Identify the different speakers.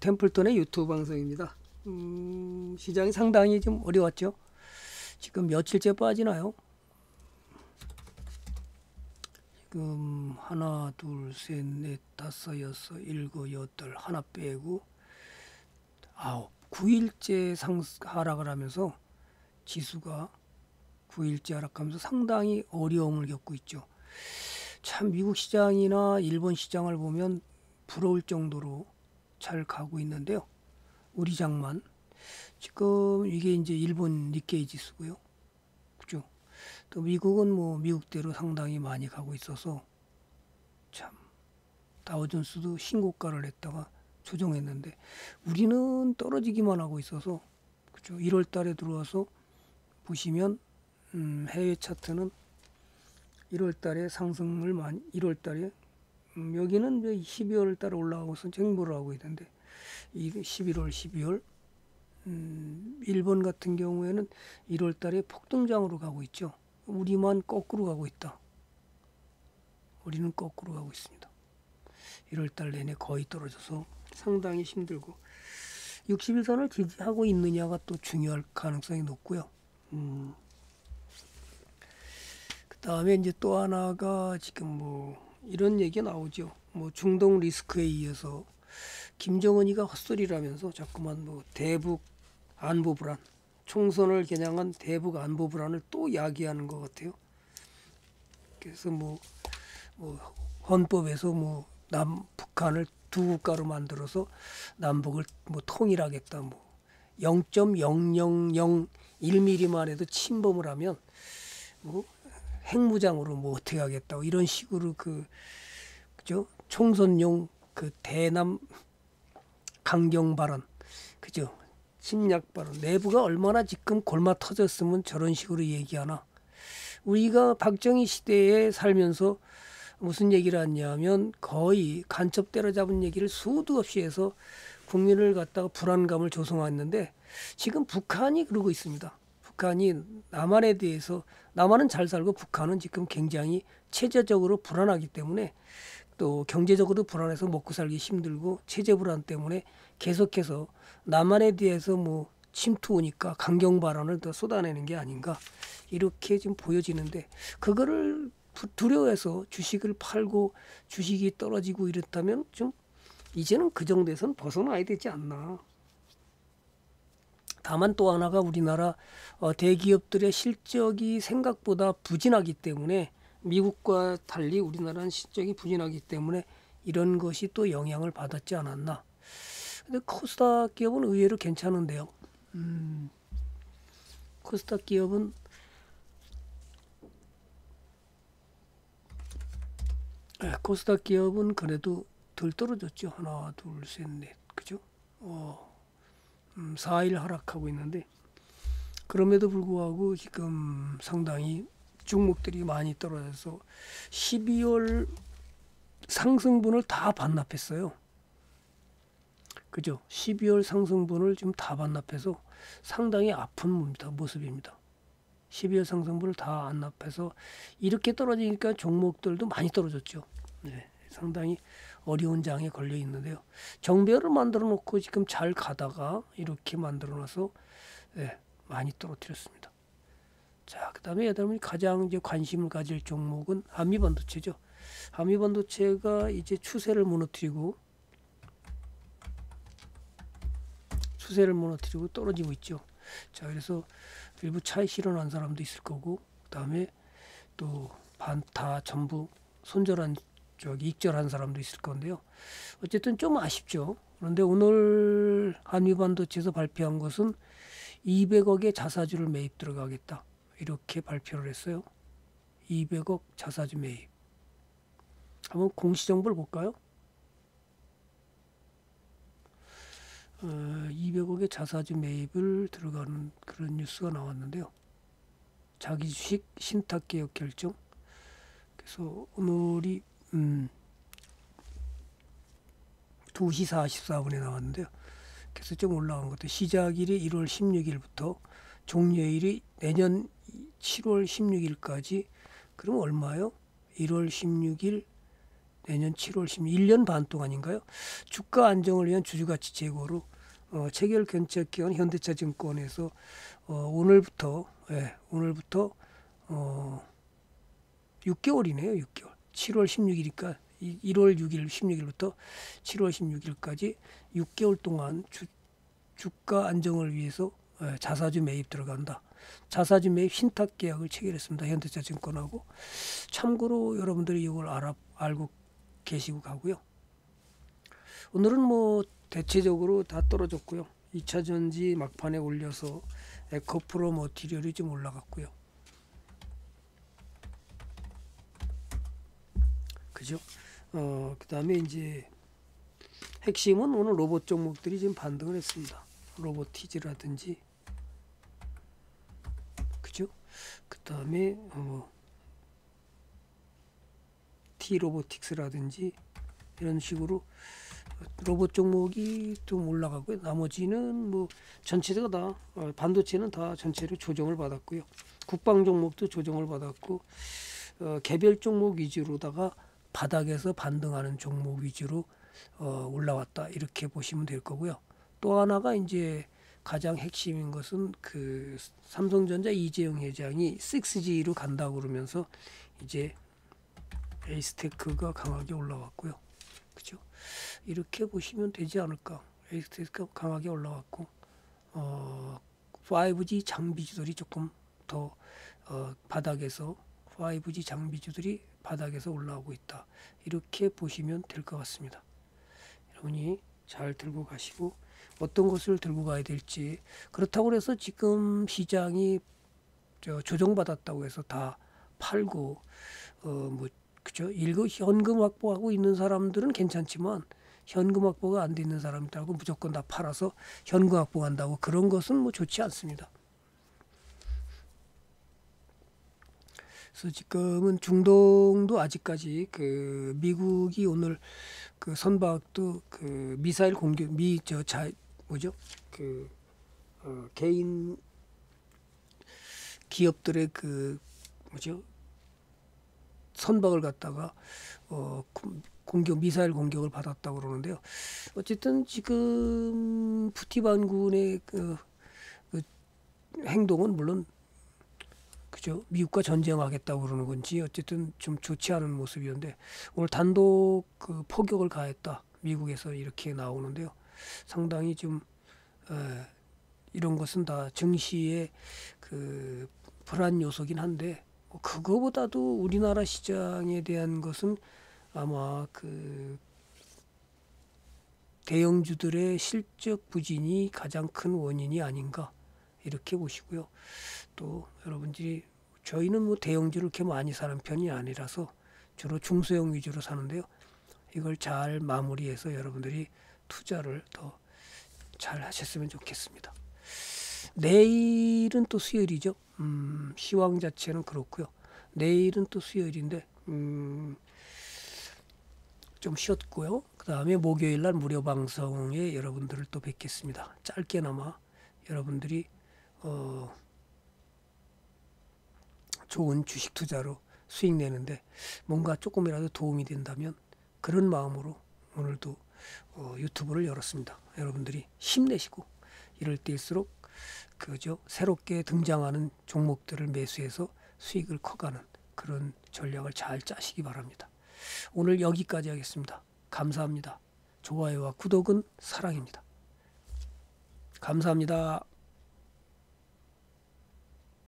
Speaker 1: 템플턴의 유튜브 방송입니다. 음, 시장이 상당히 좀 어려웠죠. 지금 며칠째 빠지나요? 지금 하나, 둘, 셋, 넷, 다섯, 여섯, 일곱, 여덟 하나 빼고 아홉, 9일째 상 하락을 하면서 지수가 9일째 하락하면서 상당히 어려움을 겪고 있죠. 참 미국 시장이나 일본 시장을 보면 부러울 정도로 잘 가고 있는데요. 우리 장만 지금 이게 이제 일본 니케이 지수고요. 그죠? 또 미국은 뭐 미국대로 상당히 많이 가고 있어서 참 다우존스도 신고가를 냈다가 조정했는데 우리는 떨어지기만 하고 있어서 그죠? 1월 달에 들어와서 보시면 음, 해외 차트는 1월 달에 상승을 많이 1월 달에 음, 여기는 12월 달에 올라가고서 쟁보를 하고 있는데 11월, 12월 음, 일본 같은 경우에는 1월 달에 폭등장으로 가고 있죠. 우리만 거꾸로 가고 있다. 우리는 거꾸로 가고 있습니다. 1월 달 내내 거의 떨어져서 상당히 힘들고 60일선을 지지하고 있느냐가 또 중요할 가능성이 높고요. 음. 그 다음에 이제 또 하나가 지금 뭐 이런 얘기 나오죠. 뭐 중동 리스크에 의해서 김정은이가 헛소리라면서 자꾸만 뭐 대북 안보 불안, 총선을 겨냥한 대북 안보 불안을 또 야기하는 것 같아요. 그래서 뭐, 뭐 헌법에서 뭐 남 북한을 두 국가로 만들어서 남북을 뭐 통일하겠다 뭐 0.0001mm만 해도 침범을 하면 뭐 핵무장으로 뭐 어떻게 하겠다 이런 식으로 그 그죠? 총선용 그 대남 강경 발언 그죠? 침략 발언. 내부가 얼마나 지금 골마 터졌으면 저런 식으로 얘기하나. 우리가 박정희 시대에 살면서 무슨 얘기를 하냐면 거의 간첩 때려잡은 얘기를 수도 없이 해서 국민을 갖다가 불안감을 조성했는데 지금 북한이 그러고 있습니다. 북한이 남한에 대해서 남한은 잘 살고 북한은 지금 굉장히 체제적으로 불안하기 때문에 또 경제적으로 불안해서 먹고 살기 힘들고 체제 불안 때문에 계속해서 남한에 대해서 뭐 침투 오니까 강경 발언을 더 쏟아내는 게 아닌가 이렇게 지금 보여지는데 그거를 두려워해서 주식을 팔고 주식이 떨어지고 이렇다면 좀 이제는 그 정도에선 벗어나야 되지 않나. 다만 또 하나가 우리나라 어, 대기업들의 실적이 생각보다 부진하기 때문에 미국과 달리 우리나라는 실적이 부진하기 때문에 이런 것이 또 영향을 받았지 않았나. 근데 코스닥 기업은 의외로 괜찮은데요. 음, 코스닥 기업은 네, 코스닥 기업은 그래도 덜 떨어졌죠. 하나, 둘, 셋, 넷. 그죠? 어, 음, 4일 하락하고 있는데 그럼에도 불구하고 지금 상당히 종목들이 많이 떨어져서 12월 상승분을 다 반납했어요. 그죠? 12월 상승분을 지금 다 반납해서 상당히 아픈 모습입니다. 12월 상승분을 다 안납해서 이렇게 떨어지니까 종목들도 많이 떨어졌죠. 네, 상당히 어려운 장에 걸려 있는데요. 정배를 만들어 놓고 지금 잘 가다가 이렇게 만들어 놔서 네, 많이 떨어뜨렸습니다. 자, 그 다음에 여러분이 가장 이제 관심을 가질 종목은 한미반도체죠. 한미반도체가 이제 추세를 무너뜨리고 추세를 무너뜨리고 떨어지고 있죠. 자, 그래서 일부 차에 실어난 사람도 있을 거고 그 다음에 또 반 다 전부 손절한 저기 익절한 사람도 있을 건데요. 어쨌든 좀 아쉽죠. 그런데 오늘 한미반도체에서 발표한 것은 200억의 자사주를 매입 들어가겠다. 이렇게 발표를 했어요. 200억 자사주 매입. 한번 공시정보를 볼까요? 어, 200억의 자사주 매입을 들어가는 그런 뉴스가 나왔는데요. 자기 주식 신탁 개혁 결정. 그래서 오늘이 음, 2시 44분에 나왔는데요. 그래서 좀 올라간 것도 시작일이 1월 16일부터 종료일이 내년 7월 16일까지 그럼 얼마요? 1월 16일 내년 7월 16일 1년 반 동안인가요? 주가 안정을 위한 주주가치 제고로 어, 체결 견책기관 현대차증권에서 어, 오늘부터 예, 오늘부터 어, 6개월이네요. 6개월. 7월 16일이니까 1월 6일 16일부터 7월 16일까지 6개월 동안 주, 주가 안정을 위해서 예, 자사주 매입 들어간다. 자사주 매입 신탁 계약을 체결했습니다. 현대차증권하고 참고로 여러분들이 이걸 알아 알고 계시고 가고요. 오늘은 뭐 대체적으로 다 떨어졌고요. 2차 전지 막판에 올려서 에코프로 머티리얼이 좀 올라갔고요. 그죠? 어, 그 다음에 이제 핵심은 오늘 로봇 종목들이 지금 반등을 했습니다. 로보티즈라든지 그죠? 그 다음에 어, T 로보틱스라든지 이런 식으로 로봇 종목이 좀 올라가고요. 나머지는 뭐 전체가 다 어, 반도체는 다 전체로 조정을 받았고요. 국방 종목도 조정을 받았고 어, 개별 종목 위주로다가 바닥에서 반등하는 종목 위주로 어, 올라왔다 이렇게 보시면 될 거고요. 또 하나가 이제 가장 핵심인 것은 그 삼성전자 이재용 회장이 6G로 간다고 그러면서 이제 에이스테크가 강하게 올라왔고요. 그죠? 이렇게 보시면 되지 않을까. 에이스테크가 강하게 올라왔고 어, 5G 장비주들이 조금 더 어, 바닥에서 5G 장비주들이 바닥에서 올라오고 있다. 이렇게 보시면 될 것 같습니다. 여러분이 잘 들고 가시고 어떤 것을 들고 가야 될지 그렇다고 해서 지금 시장이 조정받았다고 해서 다 팔고 어뭐 그죠 일거 현금 확보하고 있는 사람들은 괜찮지만 현금 확보가 안 돼 있는 사람들하고 무조건 다 팔아서 현금 확보한다고 그런 것은 뭐 좋지 않습니다. 그래서 지금은 중동도 아직까지 그 미국이 오늘 그 선박도 그 미사일 공격 미 저 자 뭐죠 그 어, 개인 기업들의 그 뭐죠 선박을 갖다가 어 공격 미사일 공격을 받았다고 그러는데요. 어쨌든 지금 푸티반 군의 그, 그 행동은 물론 그죠 미국과 전쟁하겠다고 그러는 건지 어쨌든 좀 좋지 않은 모습이었는데 오늘 단독 그 포격을 가했다 미국에서 이렇게 나오는데요. 상당히 좀 에, 이런 것은 다 증시의 그 불안 요소긴 한데 뭐 그거보다도 우리나라 시장에 대한 것은 아마 그 대형주들의 실적 부진이 가장 큰 원인이 아닌가 이렇게 보시고요. 또 여러분들이 저희는 뭐 대형주를 그렇게 많이 사는 편이 아니라서 주로 중소형 위주로 사는데요. 이걸 잘 마무리해서 여러분들이 투자를 더 잘 하셨으면 좋겠습니다. 내일은 또 수요일이죠. 음, 시황 자체는 그렇고요. 내일은 또 수요일인데 음, 좀 쉬었고요. 그 다음에 목요일 날 무료 방송에 여러분들을 또 뵙겠습니다. 짧게나마 여러분들이 어, 좋은 주식 투자로 수익 내는데 뭔가 조금이라도 도움이 된다면 그런 마음으로 오늘도 어, 유튜브를 열었습니다. 여러분들이 힘내시고 이럴 때일수록 그죠 새롭게 등장하는 종목들을 매수해서 수익을 커가는 그런 전략을 잘 짜시기 바랍니다. 오늘 여기까지 하겠습니다. 감사합니다. 좋아요와 구독은 사랑입니다. 감사합니다.